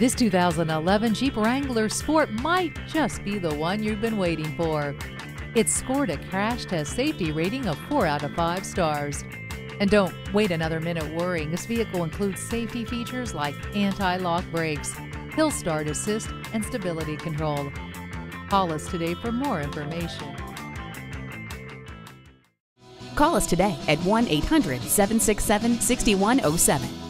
This 2011 Jeep Wrangler Sport might just be the one you've been waiting for. It scored a crash test safety rating of 4 out of 5 stars. And don't wait another minute worrying. This vehicle includes safety features like anti-lock brakes, hill start assist, and stability control. Call us today for more information. Call us today at 1 800 767 6107.